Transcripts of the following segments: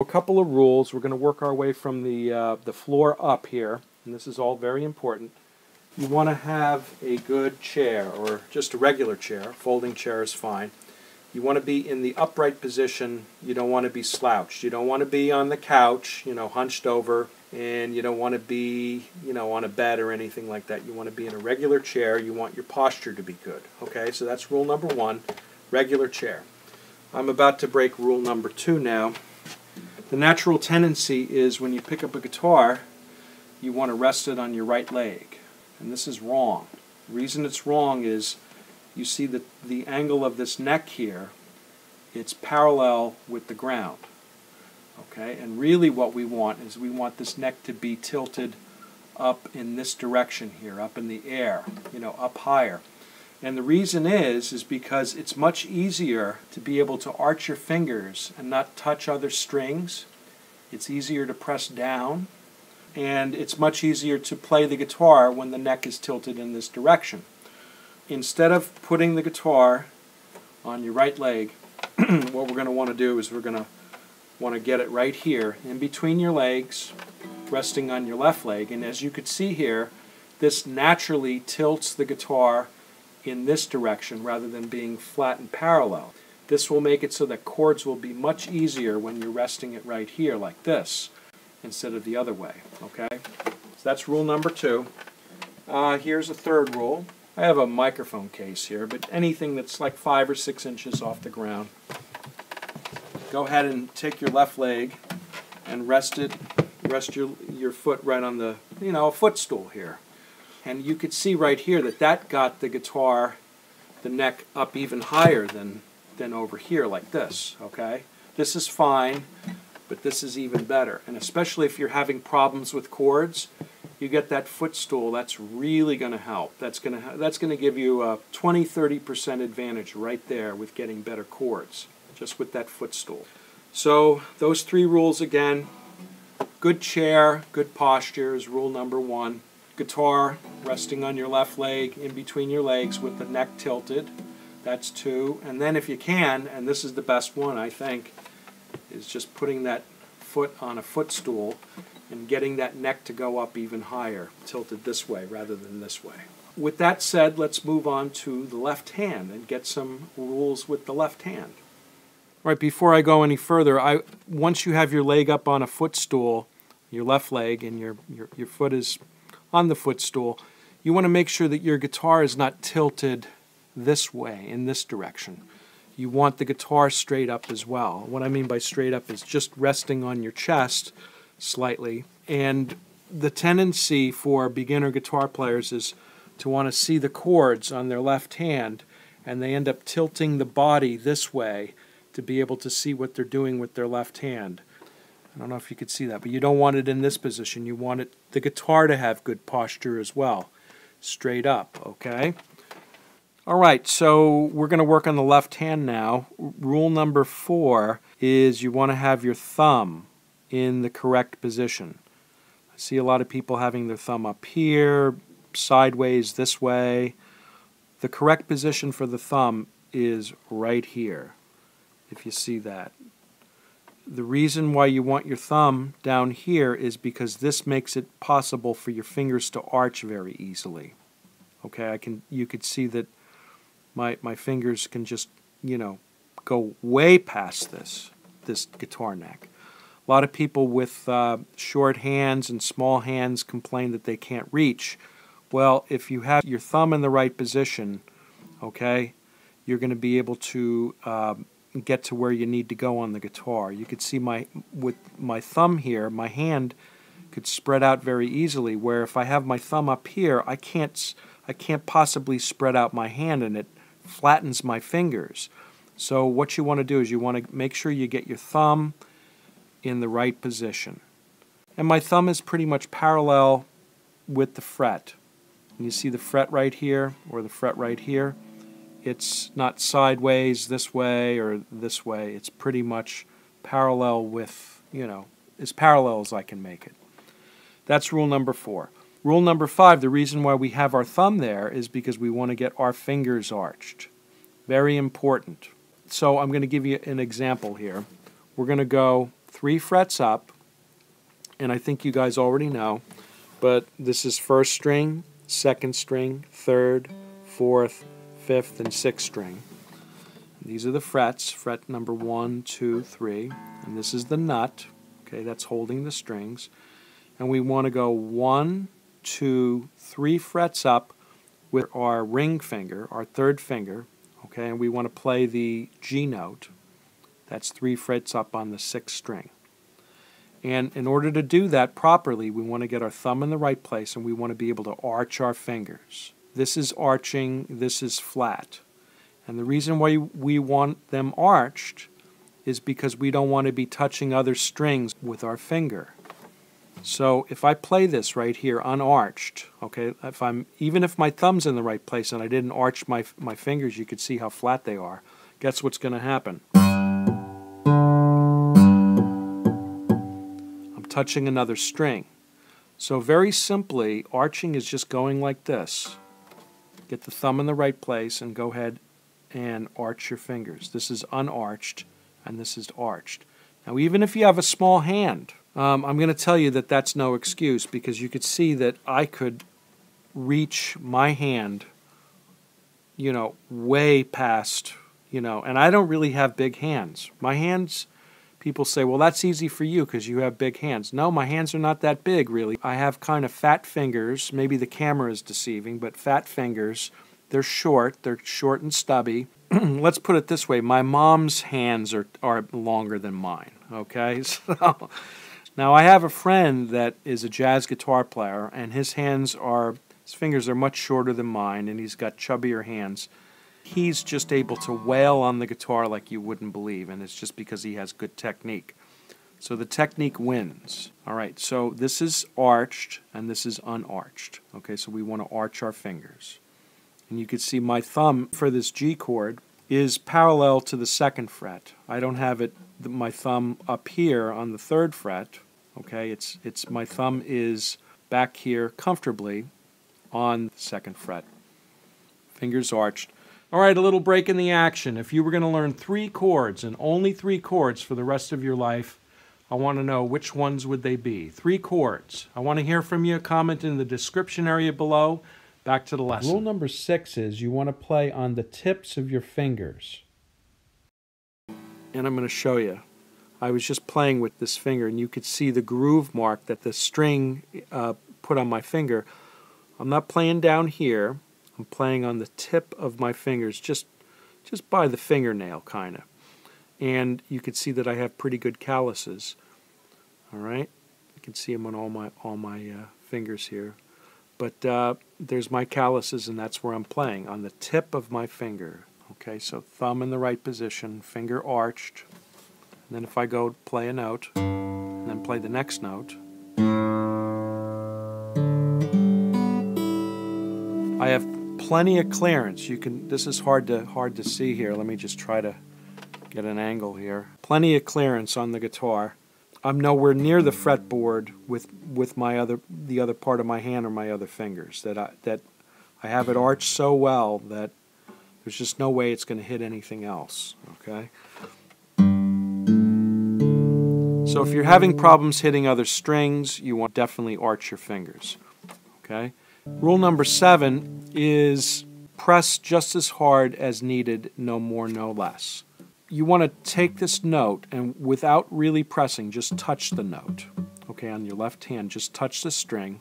A couple of rules. We're going to work our way from the, uh, the floor up here, and this is all very important. You want to have a good chair, or just a regular chair. Folding chair is fine. You want to be in the upright position. You don't want to be slouched. You don't want to be on the couch, you know, hunched over, and you don't want to be, you know, on a bed or anything like that. You want to be in a regular chair. You want your posture to be good. Okay, so that's rule number one, regular chair. I'm about to break rule number two now. The natural tendency is when you pick up a guitar, you want to rest it on your right leg. And this is wrong. The reason it's wrong is you see that the angle of this neck here, it's parallel with the ground. Okay, and really what we want is we want this neck to be tilted up in this direction here, up in the air, you know, up higher. And the reason is, is because it's much easier to be able to arch your fingers and not touch other strings. It's easier to press down. And it's much easier to play the guitar when the neck is tilted in this direction instead of putting the guitar on your right leg, what we're going to want to do is we're going to want to get it right here in between your legs, resting on your left leg. And as you could see here, this naturally tilts the guitar in this direction rather than being flat and parallel. This will make it so that chords will be much easier when you're resting it right here like this instead of the other way. Okay, so that's rule number two. Uh, here's a third rule. I have a microphone case here, but anything that's like five or six inches off the ground. Go ahead and take your left leg and rest it, rest your, your foot right on the, you know, a footstool here. And you could see right here that that got the guitar, the neck up even higher than, than over here like this, okay? This is fine, but this is even better. And especially if you're having problems with chords, you get that footstool, that's really going to help. That's going to that's going to give you a 20 30% advantage right there with getting better chords just with that footstool. So those three rules again. Good chair, good posture is rule number 1. Guitar resting on your left leg in between your legs with the neck tilted. That's 2. And then if you can, and this is the best one I think, is just putting that foot on a footstool and getting that neck to go up even higher, tilted this way rather than this way. With that said, let's move on to the left hand and get some rules with the left hand. Right, before I go any further, I once you have your leg up on a footstool, your left leg, and your, your, your foot is on the footstool, you want to make sure that your guitar is not tilted this way, in this direction. You want the guitar straight up as well. What I mean by straight up is just resting on your chest slightly. And the tendency for beginner guitar players is to want to see the chords on their left hand, and they end up tilting the body this way to be able to see what they're doing with their left hand. I don't know if you could see that, but you don't want it in this position. You want it the guitar to have good posture as well, straight up, okay? All right, so we're going to work on the left hand now. Rule number four is you want to have your thumb in the correct position. I see a lot of people having their thumb up here, sideways this way. The correct position for the thumb is right here, if you see that. The reason why you want your thumb down here is because this makes it possible for your fingers to arch very easily. Okay, I can you could see that my my fingers can just, you know, go way past this this guitar neck. A lot of people with uh, short hands and small hands complain that they can't reach. Well, if you have your thumb in the right position, okay, you're going to be able to uh, get to where you need to go on the guitar. You could see my with my thumb here, my hand could spread out very easily. Where if I have my thumb up here, I can't I can't possibly spread out my hand, and it flattens my fingers. So what you want to do is you want to make sure you get your thumb in the right position. And my thumb is pretty much parallel with the fret. You see the fret right here, or the fret right here. It's not sideways this way or this way. It's pretty much parallel with, you know, as parallel as I can make it. That's rule number four. Rule number five, the reason why we have our thumb there is because we want to get our fingers arched. Very important. So I'm going to give you an example here. We're going to go three frets up, and I think you guys already know, but this is first string, second string, third, fourth, fifth, and sixth string. These are the frets, fret number one, two, three, and this is the nut, okay, that's holding the strings. And we want to go one, two, three frets up with our ring finger, our third finger, okay, and we want to play the G note. That's three frets up on the sixth string. And in order to do that properly, we want to get our thumb in the right place and we want to be able to arch our fingers. This is arching, this is flat. And the reason why we want them arched is because we don't want to be touching other strings with our finger. So if I play this right here unarched, okay, if I'm even if my thumb's in the right place and I didn't arch my my fingers, you could see how flat they are. Guess what's going to happen? I'm touching another string. So very simply, arching is just going like this. Get the thumb in the right place and go ahead and arch your fingers. This is unarched and this is arched. Now even if you have a small hand, um, I'm going to tell you that that's no excuse because you could see that I could reach my hand, you know, way past, you know, and I don't really have big hands. My hands, people say, well, that's easy for you because you have big hands. No, my hands are not that big, really. I have kind of fat fingers. Maybe the camera is deceiving, but fat fingers. They're short, they're short and stubby. Let's put it this way my mom's hands are, are longer than mine, okay? So. Now, I have a friend that is a jazz guitar player, and his hands are, his fingers are much shorter than mine, and he's got chubbier hands. He's just able to wail on the guitar like you wouldn't believe, and it's just because he has good technique. So the technique wins. All right, so this is arched, and this is unarched. Okay, so we want to arch our fingers. And you can see my thumb for this G chord is parallel to the second fret. I don't have it my thumb up here on the third fret Okay, it's, it's my thumb is back here comfortably on the second fret. Fingers arched. All right, a little break in the action. If you were going to learn three chords and only three chords for the rest of your life, I want to know which ones would they be. Three chords. I want to hear from you. Comment in the description area below. Back to the lesson. Rule number six is you want to play on the tips of your fingers. And I'm going to show you. I was just playing with this finger and you could see the groove mark that the string uh, put on my finger. I'm not playing down here. I'm playing on the tip of my fingers, just just by the fingernail, kind of. And you can see that I have pretty good calluses. All right, you can see them on all my all my uh, fingers here. But uh, there's my calluses, and that's where I'm playing on the tip of my finger. Okay, so thumb in the right position, finger arched. And then if I go play a note, and then play the next note, I have plenty of clearance. You can this is hard to hard to see here. Let me just try to get an angle here. Plenty of clearance on the guitar. I'm nowhere near the fretboard with with my other the other part of my hand or my other fingers. That I that I have it arched so well that there's just no way it's going to hit anything else. Okay. So if you're having problems hitting other strings, you want definitely arch your fingers. Okay? Rule number seven is press just as hard as needed, no more, no less. You want to take this note and without really pressing, just touch the note. Okay, on your left hand, just touch the string.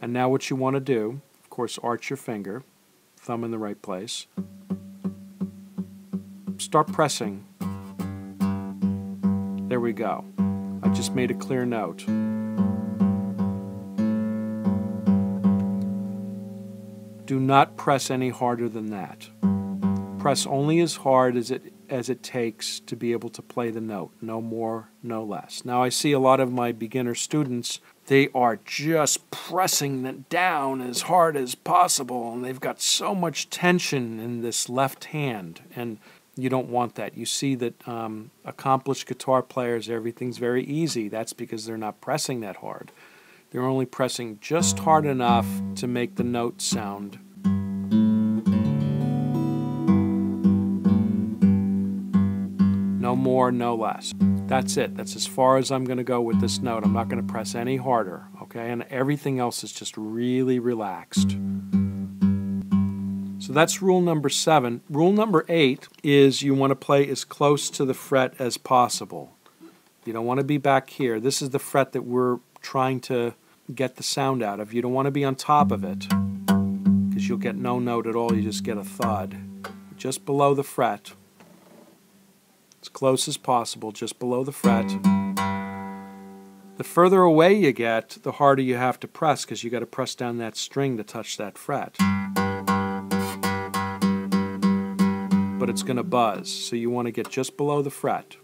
And now what you want to do, of course, arch your finger, thumb in the right place. Start pressing there we go. I just made a clear note. Do not press any harder than that. Press only as hard as it as it takes to be able to play the note, no more, no less. Now I see a lot of my beginner students, they are just pressing it down as hard as possible and they've got so much tension in this left hand and you don't want that. You see that um, accomplished guitar players, everything's very easy. That's because they're not pressing that hard. They're only pressing just hard enough to make the note sound. No more, no less. That's it. That's as far as I'm going to go with this note. I'm not going to press any harder, okay? And everything else is just really relaxed. So that's rule number seven. Rule number eight is you want to play as close to the fret as possible. You don't want to be back here. This is the fret that we're trying to get the sound out of. You don't want to be on top of it because you'll get no note at all. You just get a thud. Just below the fret, as close as possible, just below the fret. The further away you get, the harder you have to press because you got to press down that string to touch that fret. But it's going to buzz, so you want to get just below the fret.